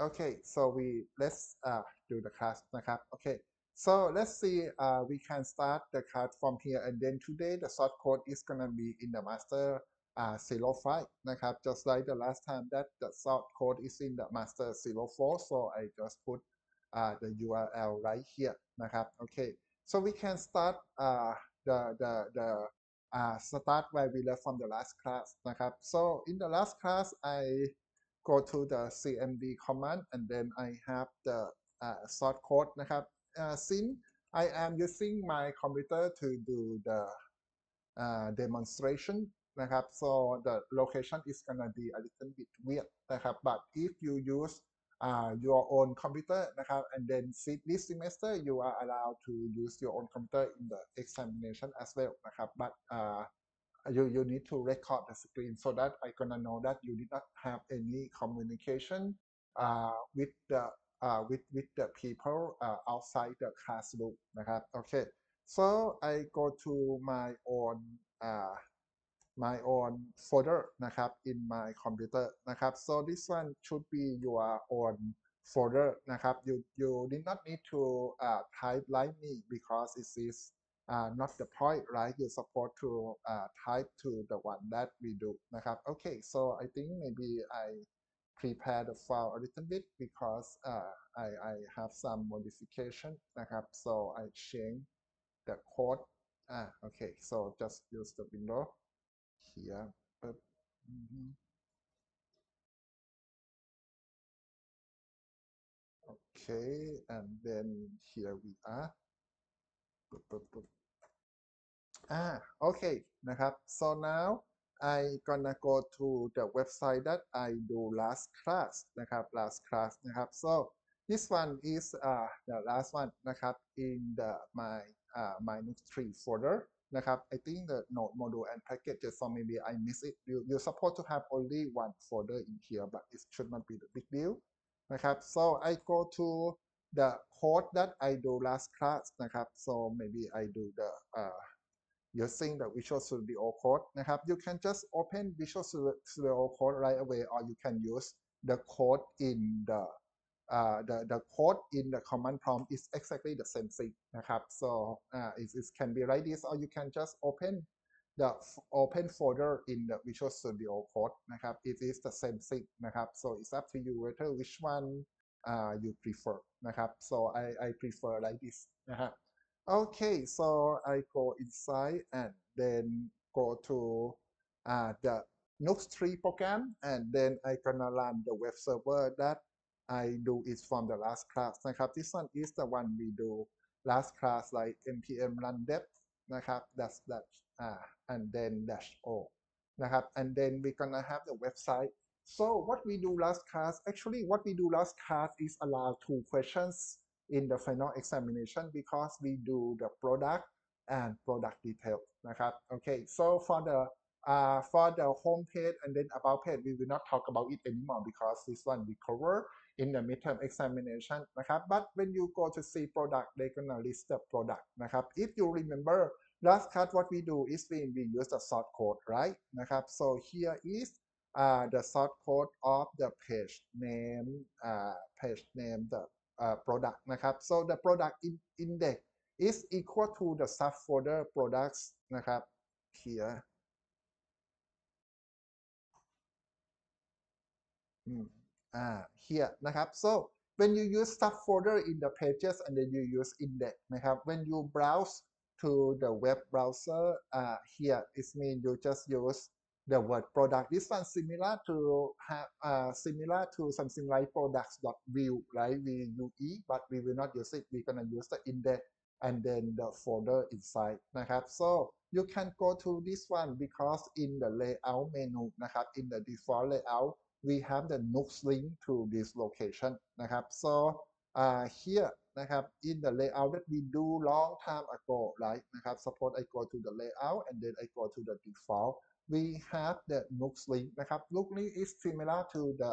Okay, so we let's uh, do the classนะครับ Okay, so let's see uh, we can start the class from here and then today the source code is gonna be in the master uh, 05 นะครับ just like the last time that the source code is in the master 04 so I just put uh, the URL right here นะครับ Okay, so we can start uh, the the the uh, start where we left from the last class นะครับ so in the last class I go to the cmd command and then I have the uh, source code นะครับ uh, since I am using my computer to do the uh, demonstration นะครับ so the location is gonna be a little bit weird นะครับ but if you use uh, your own computer นะครับ and then this semester you are allowed to use your own computer in the examination as well นะครับ but uh, you you need to record the screen so that I gonna know that you did not have any communication uh, with the uh, with with the people uh, outside the classroom นะครับ okay so I go to my own uh, my own folder นะครับ in my computer นะครับ so this one should be your own folder นะครับ you you did not need to uh, type like me because it is uh, not the point, right? You're supposed to uh, type to the one that we do. Okay, so I think maybe I prepare the file a little bit because uh, I, I, have some modification. So I change the code. Ah, okay, so just use the window here. But, mm -hmm. Okay, and then here we are. Boop, boop, boop. Ah, okay นะครับ so now I gonna go to the website that I do last class นะครับ last class นะครับ so this one is uh, the last one นะครับ in the my uh, my Nuxt3 folder นะครับ I think the node module and packages so maybe I miss it. You you're supposed to have only one folder in here but it should not be the big deal นะครับ so I go to the code that I do last class นะครับ so maybe I do the uh, using the Visual Studio Code นะครับ you can just open Visual Studio Code right away or you can use the code in the uh, the the code in the command prompt is exactly the same thing นะครับ so uh, it, it can be like this or you can just open the open folder in the Visual Studio Code นะครับ it is the same thing นะครับ so it's up to you whether which one uh, you prefer นะครับ so I I prefer like this นะครับ Okay, so I go inside and then go to uh, the Nuxt 3 program and then I gonna run the web server that I do is from the last class. นะครับ this one is the one we do last class like npm run dev นะครับ dash dash uh, and then dash o and then we gonna have the website. So what we do last class actually what we do last class is allow two questions in the final examination because we do the product and product details. Okay, so for the uh, for the home page and then about page, we will not talk about it anymore because this one we cover in the midterm examination. But when you go to see product, they gonna list the product. If you remember, last cut what we do is we, we use the short code, right? So here is uh, the short code of the page name, uh, page name, the uh, product นะครับ so the product in, index is equal to the subfolder products นะครับ here อืมอ่า here นะครับ so when you use subfolder in the pages and then you use index นะครับ when you browse to the web browser uh, here it means you just use the word product. This one similar to have uh, similar to something like products.vue, right? We but we will not use it. We're gonna use the index and then the folder inside นะครับ? So you can go to this one because in the layout menu นะครับ? In the default layout we have the nooks link to this location นะครับ? So uh, here นะครับ? In the layout that we do long time ago right? suppose I go to the layout and then I go to the default we have the NuxtLink นะครับ NuxtLink is similar to the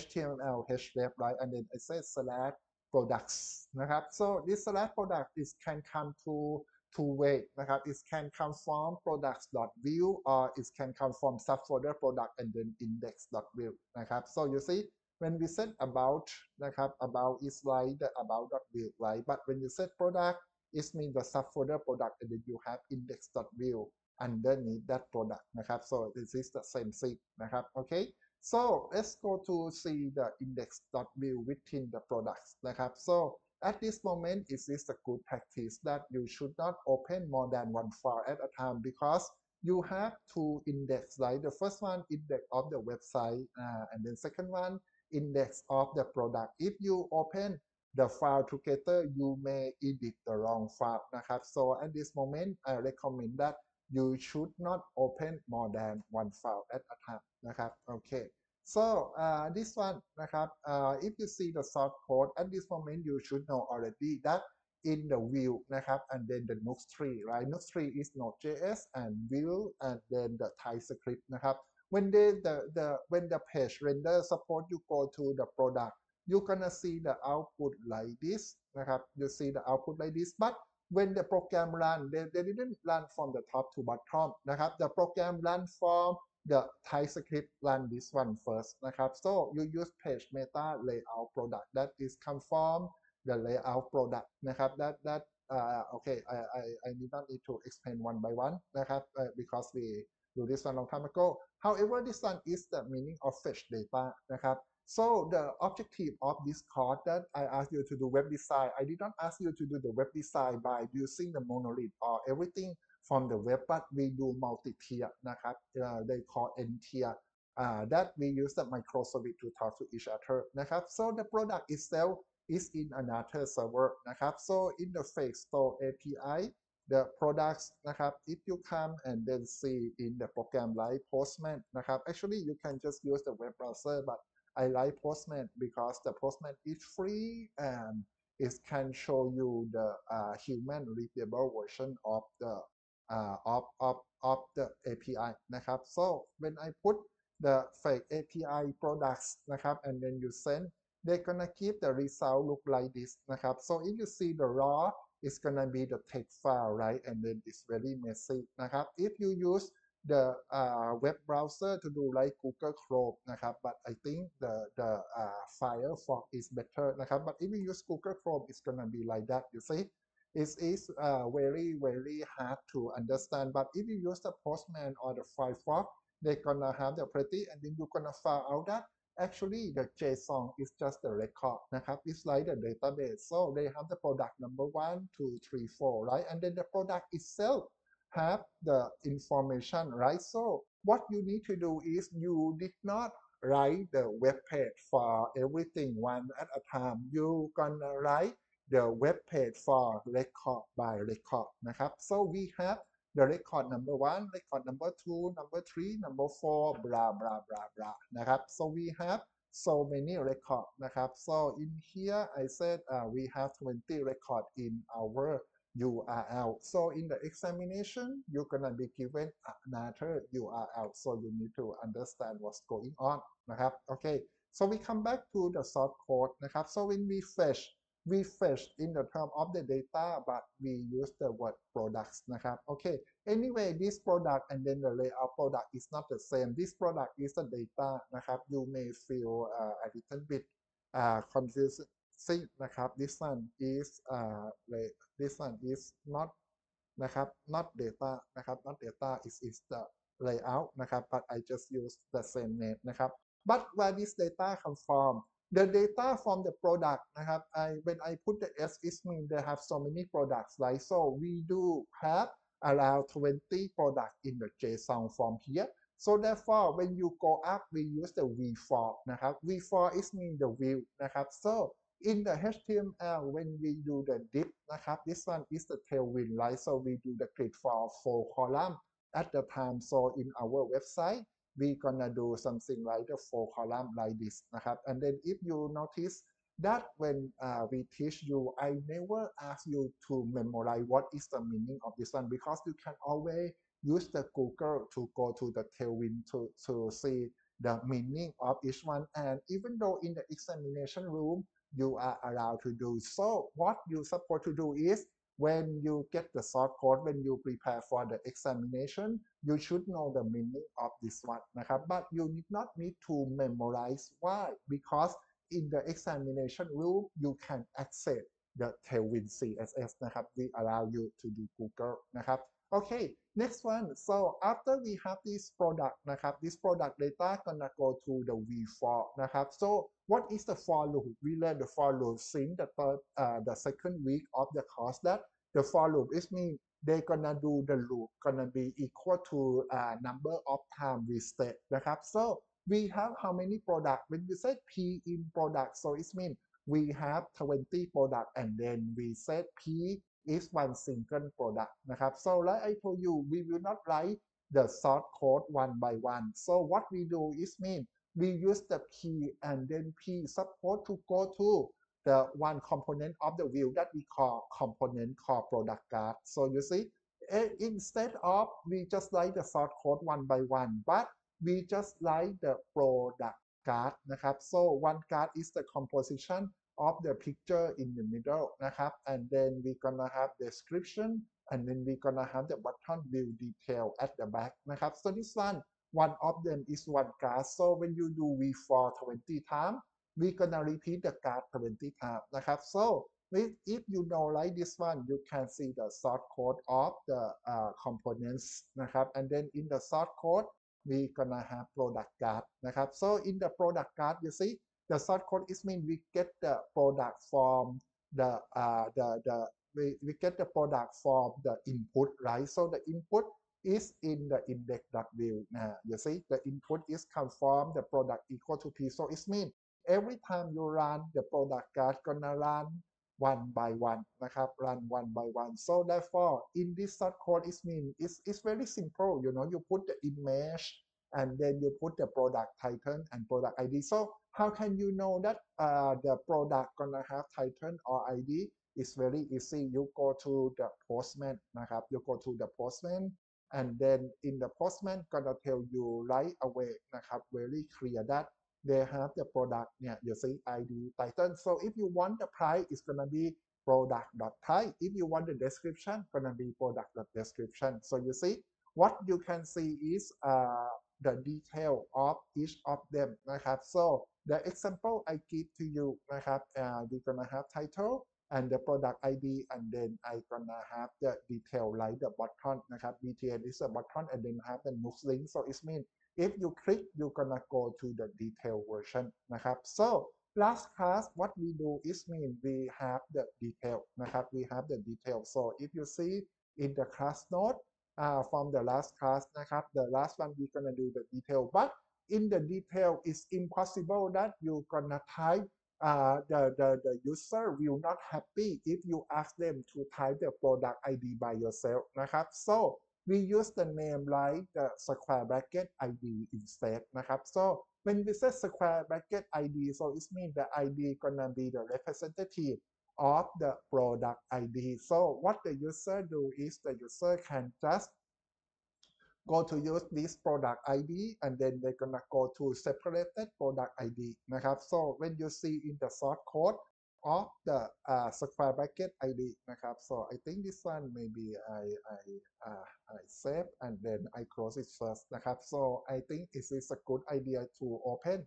HTML href right and then it says select products นะครับ so this select product is can come to two way นะครับ it can come from products view or it can come from subfolder product and then index view นะครับ so you see when we said about นะครับ about is like the about view right but when you said product it means the subfolder product and then you have index view underneath that product นะครับ so this is the same นะครับ okay so let's go to see the index.vue within the products นะครับ so at this moment it is a good practice that you should not open more than one file at a time because you have two index right the first one index of the website uh, and then second one index of the product if you open the file together you may edit the wrong file นะครับ so at this moment I recommend that you should not open more than one file at a time okay so uh, this one นะครับ uh, if you see the source code at this moment you should know already that in the Vue นะครับ and then the Nuxt 3 right? Nuxt 3 is Node.js and Vue and then the TypeScript นะครับ when the the when the page render support you go to the product you gonna see the output like this นะครับ you see the output like this but when the program run they, they didn't run from the top to bottom นะครับ the program run from the TypeScript run this one first นะครับ so you use page meta layout product that is come from the layout product นะครับ that that uh, okay I, I I need not need to explain one by one นะครับ uh, because we do this one long time ago however this one is the meaning of fetch data นะครับ so the objective of this course that I asked you to do web design, I did not ask you to do the web design by using the monolith or everything from the web, but we do multi-tier, uh, they call N-tier, uh, that we use the microservice to talk to each other. So the product itself is in another server. So in the fake store API, the products if you come and then see in the program like Postman actually you can just use the web browser but I like Postman because the Postman is free and it can show you the uh, human readable version of the uh, of, of, of the API นะครับ so when I put the fake API products นะครับ and then you send they're gonna keep the result look like this นะครับ so if you see the raw it's gonna be the text file right and then it's very messy นะครับ if you use the uh, web browser to do like Google Chrome นะครับ but I think the the uh, Firefox is better นะครับ but if you use Google Chrome it's gonna be like that you see it is uh, very very hard to understand but if you use the Postman or the Firefox they're gonna have the pretty and then you're gonna find out that actually the JSON is just the record นะครับ it's like the database so they have the product number one two three four right and then the product itself have the information right so what you need to do is you did not write the web page for everything one at a time you gonna write the web page for record by record นะครับ so we have the record number one record number two number three number four blah blah blah blah นะครับ so we have so many record นะครับ so in here I said uh, we have 20 record in our URL so in the examination you're gonna be given another URL so you need to understand what's going on นะครับ okay so we come back to the source code นะครับ so when we fetch we fetch in the term of the data but we use the word products นะครับ okay anyway this product and then the layout product is not the same this product is the data นะครับ you may feel uh, a little bit uh, sync นะครับ this one is อ่า this one is not นะครับ not data นะครับ not data is is the layout นะครับ but I just use the same name นะครับ but where this data come from? The data from the product นะครับ I when I put the S it means they have so many products like so we do have around 20 products in the JSON form here. So therefore when you go up we use the v-for นะครับ v4 is mean the Vue นะครับ so in the HTML, when we do the div, this one is the tailwind, right? So we do the grid for four column at the time. So in our website, we gonna do something like the four column like this, And then if you notice that when uh, we teach you, I never ask you to memorize what is the meaning of this one because you can always use the Google to go to the tailwind to, to see the meaning of each one. And even though in the examination room, you are allowed to do so what you supposed to do is when you get the source code when you prepare for the examination you should know the meaning of this one นะครับ but you need not need to memorize why because in the examination room you can access the Tailwind CSS นะครับ we allow you to do Google นะครับ okay next one so after we have this product นะครับ this product data gonna go to the v4 นะครับ so what is the for loop we learn the for loop since the third uh, the second week of the course that the for loop is mean they gonna do the loop gonna be equal to uh, number of time we state นะครับ so we have how many product when we say p in product so it mean we have 20 product and then we set p is one single product นะครับ so like I told you we will not write the source code one by one so what we do is mean we use the p and then p supposed to go to the one component of the view that we call component called product card so you see instead of we just write the source code one by one but we just write the product card นะครับ so one card is the composition of the picture in the middle นะครับ and then we gonna have description and then we gonna have the button view detail at the back นะครับ so this one one of them is one card so when you do v-for 20 time we gonna repeat the card 20 time นะครับ so if you know like this one you can see the source code of the uh, components นะครับ and then in the source code we gonna have product card นะครับ so in the product card you see the third code is mean we get the product from the uh, the the we, we get the product from the input right so the input is in the index.vue now uh, you see the input is come from the product equal to p so it mean every time you run the product card gonna run one by one right? run one by one so therefore in this third code it mean it's, it's very simple you know you put the image and then you put the product title and product ID so how can you know that uh, the product gonna have title or ID it's very easy you go to the postman นะครับ you go to the postman and then in the postman gonna tell you right away นะครับ very clear that they have the product เนี่ย you see ID title so if you want the price it's gonna be product dot price if you want the description gonna be product dot description so you see what you can see is uh, the detail of each of them นะครับ so the example I give to you นะครับ uh, we're gonna have title and the product ID and then I gonna have the detail like the button นะครับ BTN is the button and then have the Nooks link so it means if you click you're gonna go to the detail version นะครับ so last class what we do is mean we have the detail นะครับ we have the detail so if you see in the class note uh, from the last class นะครับ the last one we gonna do the detail but in the detail it's impossible that you gonna type uh, the, the, the user will not happy if you ask them to type the product ID by yourself นะครับ so we use the name like the square bracket ID instead นะครับ so when we say square bracket ID so it means the ID gonna be the representative of the product ID so what the user do is the user can just go to use this product ID and then they're gonna go to separated product ID นะครับ so when you see in the source code of the uh, square bracket ID นะครับ so I think this one maybe I I uh, I save and then I close it first นะครับ so I think it is a good idea to open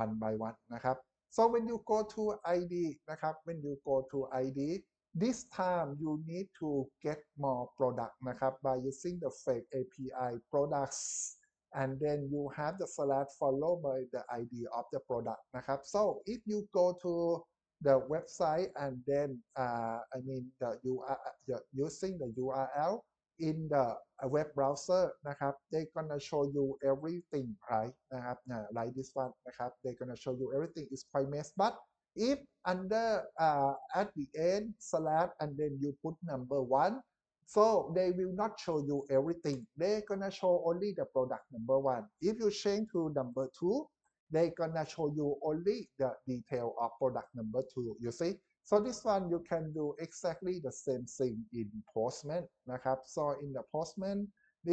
one by one นะครับ so when you go to ID นะครับ when you go to ID this time you need to get more product นะครับ by using the fake API products and then you have the slash follow by the ID of the product นะครับ so if you go to the website and then uh, I mean the URL using the URL in the web browser นะครับ they gonna show you everything right นะครับ like this one นะครับ they gonna show you everything is quite mess but if under uh, at the end slash and then you put number one so they will not show you everything they gonna show only the product number one if you change to number two they gonna show you only the detail of product number two you see so this one you can do exactly the same thing in postman นะครับ so in the postman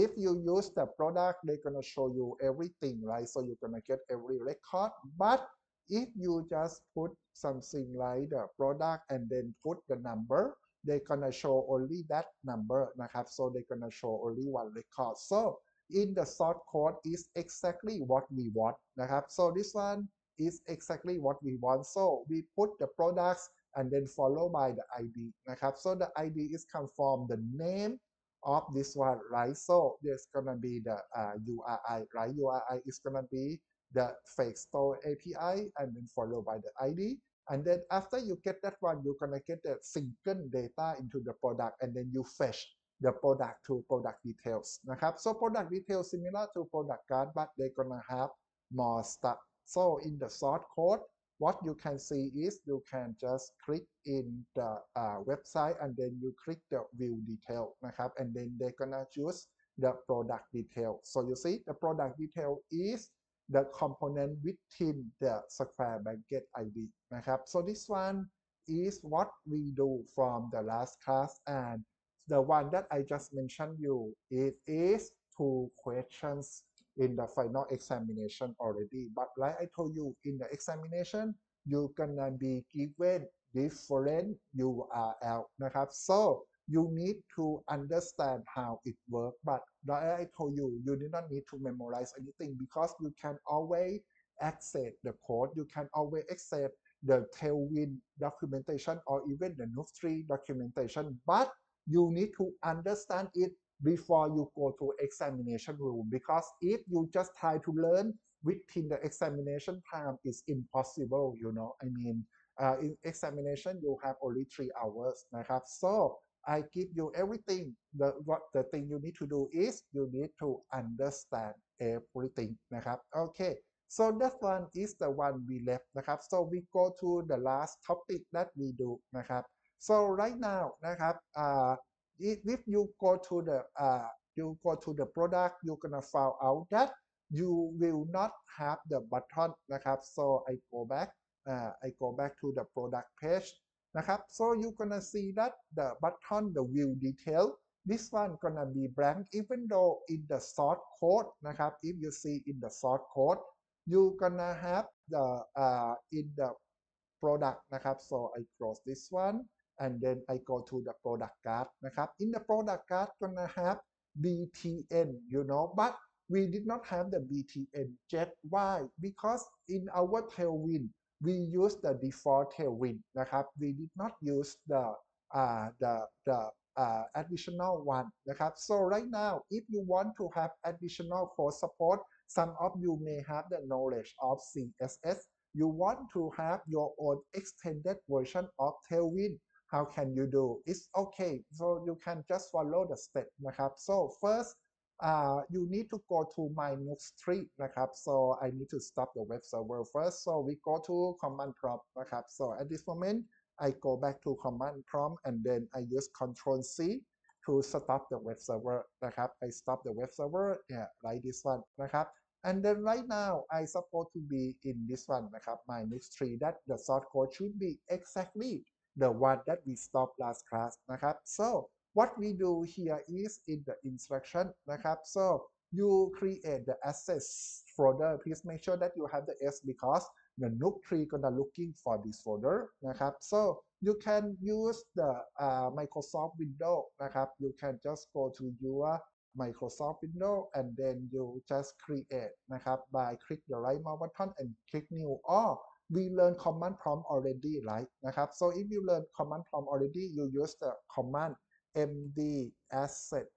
if you use the product they're gonna show you everything right so you're gonna get every record but if you just put something like the product and then put the number they gonna show only that number นะครับ so they gonna show only one record so in the source code is exactly what we want นะครับ so this one is exactly what we want so we put the products and then follow by the ID นะครับ so the ID is come from the name of this one right so there's gonna be the uh, URI right URI is gonna be the fake store API and then followed by the ID and then after you get that one you're gonna get the single data into the product and then you fetch the product to product details นะครับ so product details similar to product card but they're gonna have more stuff so in the source code what you can see is you can just click in the uh, website and then you click the view detail นะครับ and then they're gonna choose the product detail so you see the product detail is the component within the square bracket ID นะครับ so this one is what we do from the last class and the one that I just mentioned you it is two questions in the final examination already. But like I told you, in the examination, you're gonna be given different URL so you need to understand how it works but like I told you you do not need to memorize anything because you can always access the code. You can always access the tailwind documentation or even the Nuxt 3 documentation. But you need to understand it before you go to examination room because if you just try to learn within the examination time is impossible you know I mean uh, in examination you have only three hours นะครับ so I give you everything the what the thing you need to do is you need to understand everything นะครับ okay so that one is the one we left นะครับ so we go to the last topic that we do นะครับ so right now นะครับ uh, if, if you go to the uh, you go to the product you're gonna find out that you will not have the button นะครับ so I go back uh, I go back to the product page นะครับ so you gonna see that the button the view detail this one gonna be blank even though in the source code นะครับ if you see in the source code you gonna have the uh, in the product นะครับ so I close this one and then I go to the product card นะครับ in the product card gonna have BTN you know but we did not have the BTN yet why because in our tailwind we use the default tailwind นะครับ we did not use the uh, the the uh, additional one นะครับ so right now if you want to have additional code support some of you may have the knowledge of CSS you want to have your own extended version of tailwind how can you do? It's okay. So you can just follow the step นะครับ so first uh, you need to go to my Nuxt 3 นะครับ so I need to stop the web server first. So we go to command prompt นะครับ so at this moment I go back to command prompt and then I use control C to stop the web server นะครับ I stop the web server yeah like this one นะครับ and then right now I supposed to be in this one นะครับ my Nuxt 3 that the source code should be exactly the one that we stopped last class นะครับ so what we do here is in the instruction นะครับ so you create the assets folder. Please make sure that you have the S because the Nuxt 3 gonna looking for this folder นะครับ so you can use the uh, Microsoft Windows นะครับ you can just go to your Microsoft Windows and then you just create นะครับ by click the right mouse button and click new or we learn command prompt already right นะครับ so if you learn command prompt already you use the command md asset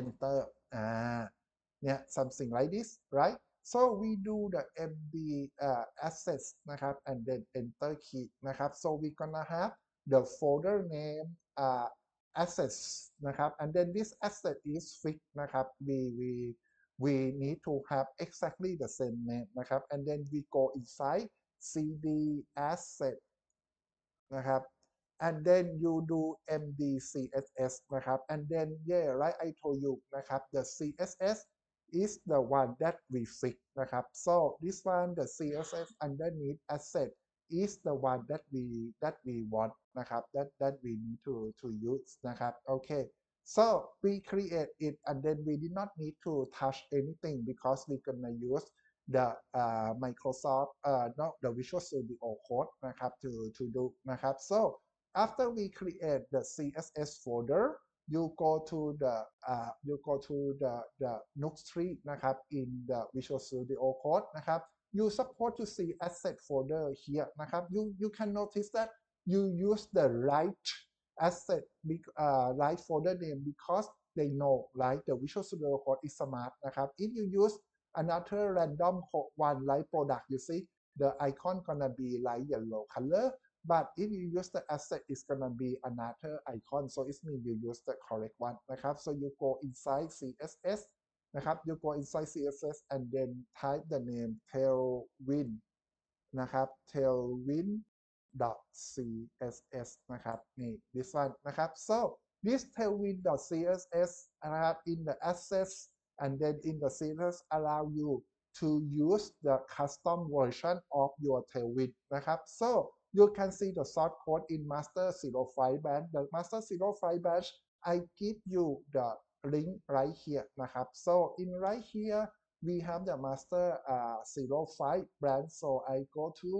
enter อ่าเนี่ย something like this right so we do the md uh, assets นะครับ and then enter key นะครับ so we gonna have the folder name uh, assets นะครับ and then this asset is fixed นะครับ we we we need to have exactly the same name นะครับ and then we go inside cd asset นะครับ and then you do md css นะครับ and then yeah right I told you นะครับ the css is the one that we fix นะครับ so this one the css underneath asset is the one that we that we want นะครับ that that we need to to use นะครับ okay so we create it and then we did not need to touch anything because we're gonna use the uh, Microsoft, uh, not the Visual Studio code นะครับ to to do นะครับ. So after we create the CSS folder you go to the uh, you go to the the Nuxt 3 นะครับ in the Visual Studio code นะครับ. You support to see asset folder here นะครับ. You you can notice that you use the right asset uh, right folder name because they know right the Visual Studio Code is smart นะครับ if you use another random one like product you see the icon gonna be like yellow color but if you use the asset it's gonna be another icon so it means you use the correct one นะครับ so you go inside CSS นะครับ you go inside CSS and then type the name tailwind นะครับ tailwind .css นะครับนี่ this one นะครับ so this tailwind .css นะครับ in the assets and then in the css allow you to use the custom version of your tailwind นะครับ so you can see the source code in master 05 branch the master 05 branch I give you the link right here นะครับ so in right here we have the master uh, 05 branch so I go to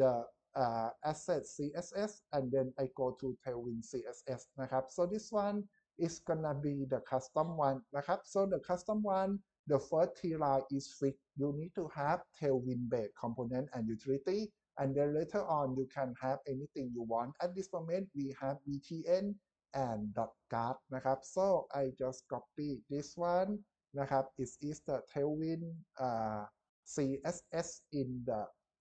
the uh, asset CSS and then I go to Tailwind CSS นะครับ so this one is gonna be the custom one นะครับ so the custom one the first T line is fixed you need to have Tailwind based component and utility and then later on you can have anything you want at this moment we have btn and .guard นะครับ so I just copy this one นะครับ it is the tailwind uh, css in the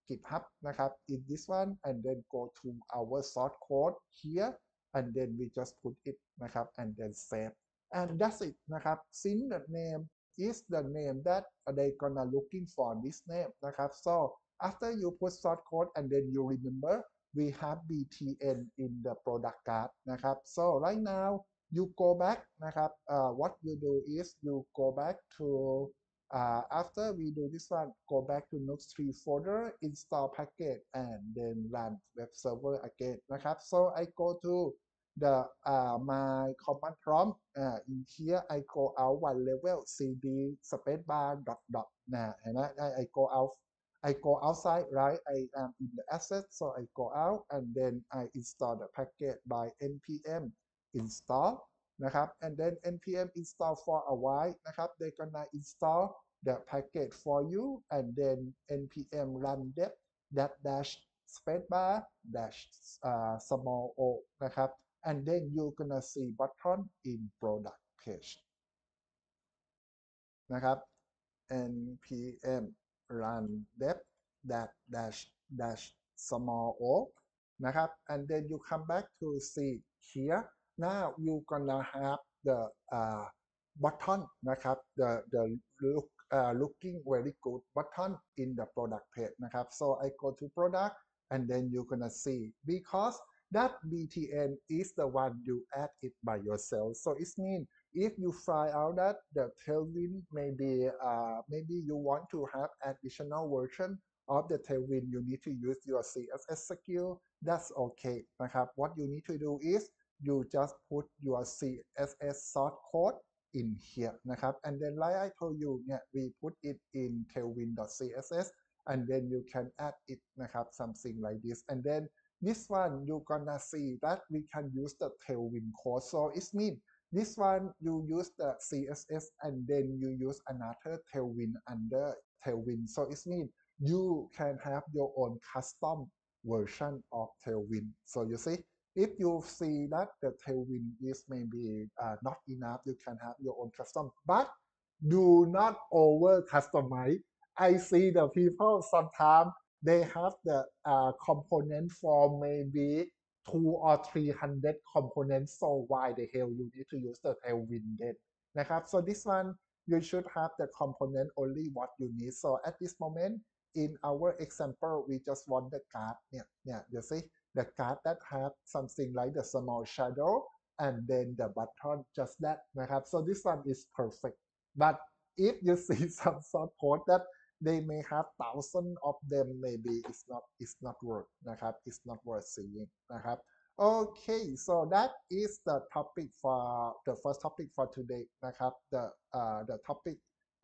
github นะครับ in this one and then go to our source code here and then we just put it นะครับ and then save and that's it นะครับ since the name is the name that they gonna looking for this name นะครับ so after you put source code and then you remember we have btn in the product card นะครับ so right now you go back นะครับ uh, what you do is you go back to uh, after we do this one, go back to Nuxt 3 folder, install package, and then run web server again. นะครับ so I go to the uh, my command prompt uh, in here I go out one level cd spacebar dot dot นะเห็นไหม I, I go out I go outside right I am in the asset so I go out and then I install the package by npm install นะครับ and then npm install for a while นะครับ they gonna install the package for you and then npm run dev that dash spacebar dash uh, small o นะครับ and then you gonna see button in product page นะครับ npm run dev that dash dash small o นะครับ and then you come back to see here now you gonna have the uh, button นะครับ the the look uh, looking very good button in the product page นะครับ so I go to product and then you gonna see because that btn is the one you add it by yourself so it means if you find out that the tailwind maybe uh, maybe you want to have additional version of the tailwind you need to use your css skill that's okay นะครับ what you need to do is you just put your css source code in here นะครับ and then like I told you เนี่ย we put it in tailwind.css and then you can add it นะครับ something like this and then this one you gonna see that we can use the tailwind code so it means this one you use the css and then you use another tailwind under tailwind so it means you can have your own custom version of tailwind so you see if you see that the tailwind is maybe uh, not enough you can have your own custom but do not over customize i see the people sometimes they have the uh, component for maybe two or three hundred components so why the hell you need to use the tailwind then นะครับ so this one you should have the component only what you need so at this moment in our example we just want the card เนี่ยเนี่ย you see the card that have something like the small shadow and then the button just that นะครับ so this one is perfect but if you see some sort code that they may have thousands of them maybe it's not it's not worth นะครับ it's not worth seeing นะครับ okay so that is the topic for the first topic for today นะครับ the uh, the topic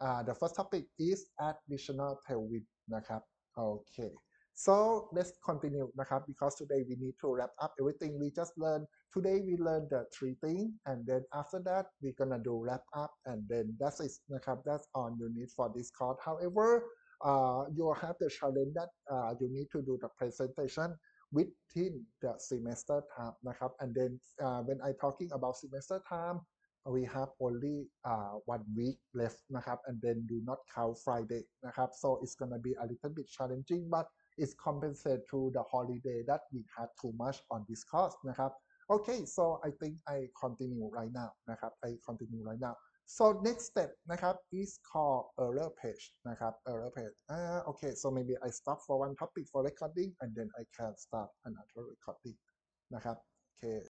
uh, the first topic is additional tailwind นะครับ okay So let's continue, Nakab, because today we need to wrap up everything we just learned. Today we learned the three things, and then after that, we're gonna do wrap up, and then that's it, Nakab. That's all you need for this course. However, uh, you have the challenge that uh, you need to do the presentation within the semester time, Nakab. And then uh, when I'm talking about semester time, we have only uh, one week left, Nakab, and then do not count Friday, So it's gonna be a little bit challenging, but it's compensated to the holiday that we had too much on this course นะครับ okay so I think I continue right now นะครับ I continue right now so next step นะครับ is called error page นะครับ error page อ่า okay so maybe I stop for one topic for recording and then I can start another recording นะครับ okay